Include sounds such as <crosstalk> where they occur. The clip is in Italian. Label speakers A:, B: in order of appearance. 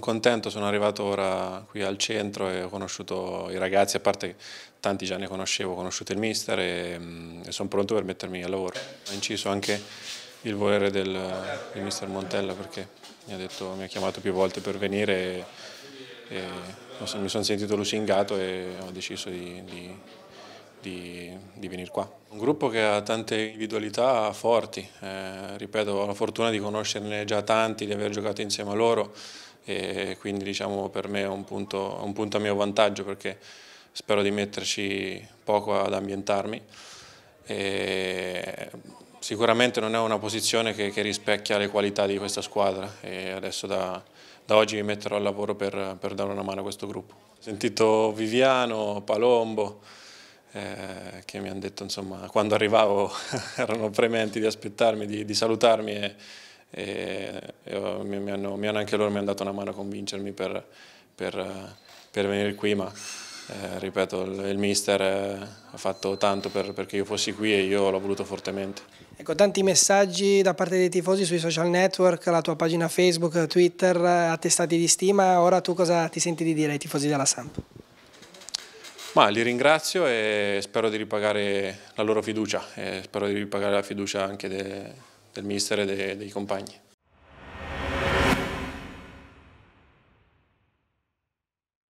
A: contento, sono arrivato ora qui al centro e ho conosciuto i ragazzi, a parte tanti già ne conoscevo, ho conosciuto il mister e, mm, e sono pronto per mettermi al lavoro. Ho inciso anche il volere del, del mister Montella perché mi ha, detto, mi ha, chiamato più volte per venire e, e mi sono sentito lusingato e ho deciso di, di, di, di venire qua. Un gruppo che ha tante individualità forti, eh, ripeto ho la fortuna di conoscerne già tanti, di aver giocato insieme a loro e quindi diciamo per me è un punto, un punto a mio vantaggio perché spero di metterci poco ad ambientarmi. E sicuramente non è una posizione che, che, rispecchia le qualità di questa squadra e adesso da, da oggi mi metterò al lavoro per, per, dare una mano a questo gruppo. Ho sentito Viviano, Palombo, eh, che mi hanno detto insomma quando arrivavo <laughs> erano prementi di aspettarmi, di, di salutarmi e, e, e mi, mi, hanno, mi, hanno, anche loro mi hanno dato una mano a convincermi per, per, per venire qui, ma eh, ripeto il, il mister eh, ha fatto tanto per, perché io fossi qui e io l'ho voluto fortemente.
B: Ecco, tanti messaggi da parte dei tifosi sui social network, la tua pagina Facebook, Twitter, attestati di stima, ora tu cosa ti senti di dire ai tifosi della Samp?
A: Ma li ringrazio e spero di ripagare la loro fiducia e spero di ripagare la fiducia anche de, del mister e de, dei compagni.